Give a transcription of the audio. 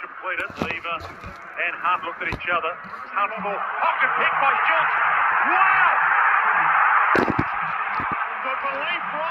completed. Lever and Hunt looked at each other. Hunt for pocket pick by Jones. Wow! The belief was.